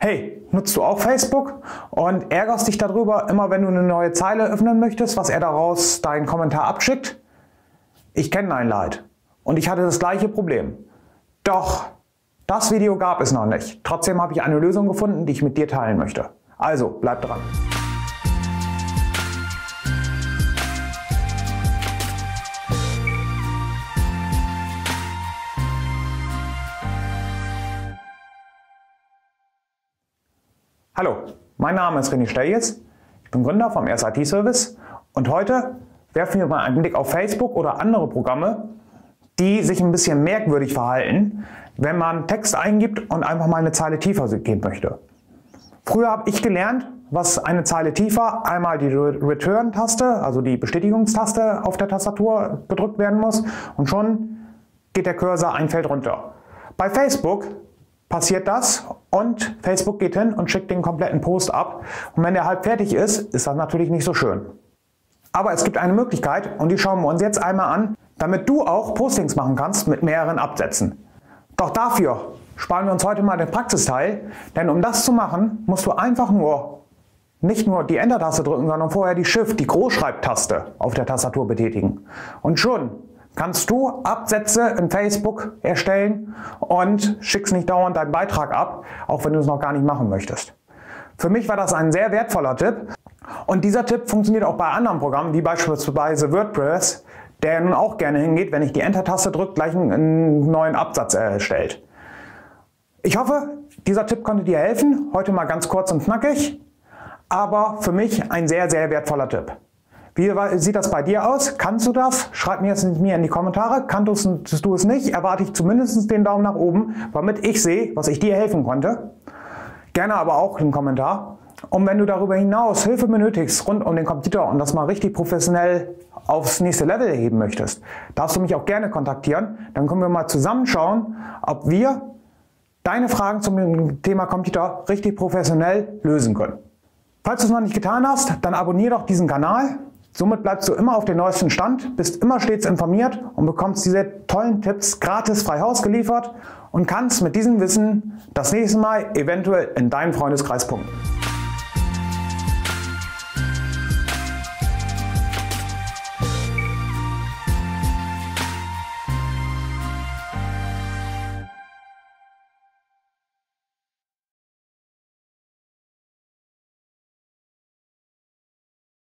Hey, nutzt du auch Facebook und ärgerst dich darüber, immer wenn du eine neue Zeile öffnen möchtest, was er daraus deinen Kommentar abschickt? Ich kenne dein Leid und ich hatte das gleiche Problem. Doch das Video gab es noch nicht. Trotzdem habe ich eine Lösung gefunden, die ich mit dir teilen möchte. Also bleib dran. Hallo, mein Name ist René Stelljes, ich bin Gründer vom SIT Service und heute werfen wir mal einen Blick auf Facebook oder andere Programme, die sich ein bisschen merkwürdig verhalten, wenn man Text eingibt und einfach mal eine Zeile tiefer gehen möchte. Früher habe ich gelernt, was eine Zeile tiefer einmal die Return-Taste, also die Bestätigungstaste auf der Tastatur gedrückt werden muss und schon geht der Cursor ein Feld runter. Bei Facebook passiert das und Facebook geht hin und schickt den kompletten Post ab. Und wenn der halb fertig ist, ist das natürlich nicht so schön. Aber es gibt eine Möglichkeit und die schauen wir uns jetzt einmal an, damit du auch Postings machen kannst mit mehreren Absätzen. Doch dafür sparen wir uns heute mal den Praxisteil, denn um das zu machen, musst du einfach nur nicht nur die Enter-Taste drücken, sondern vorher die Shift, die Großschreibtaste auf der Tastatur betätigen. Und schon kannst du Absätze in Facebook erstellen und schickst nicht dauernd deinen Beitrag ab, auch wenn du es noch gar nicht machen möchtest. Für mich war das ein sehr wertvoller Tipp und dieser Tipp funktioniert auch bei anderen Programmen, wie beispielsweise WordPress, der nun auch gerne hingeht, wenn ich die Enter-Taste drücke, gleich einen neuen Absatz erstellt. Ich hoffe, dieser Tipp konnte dir helfen. Heute mal ganz kurz und knackig, aber für mich ein sehr, sehr wertvoller Tipp. Wie sieht das bei dir aus? Kannst du das? Schreib mir jetzt mir in die Kommentare. Kannst du es nicht? Erwarte ich zumindest den Daumen nach oben, damit ich sehe, was ich dir helfen konnte. Gerne aber auch einen Kommentar. Und wenn du darüber hinaus Hilfe benötigst rund um den Computer und das mal richtig professionell aufs nächste Level heben möchtest, darfst du mich auch gerne kontaktieren. Dann können wir mal zusammenschauen, ob wir deine Fragen zum Thema Computer richtig professionell lösen können. Falls du es noch nicht getan hast, dann abonniere doch diesen Kanal Somit bleibst du immer auf dem neuesten Stand, bist immer stets informiert und bekommst diese tollen Tipps gratis frei Haus geliefert und kannst mit diesem Wissen das nächste Mal eventuell in deinen Freundeskreis punkten.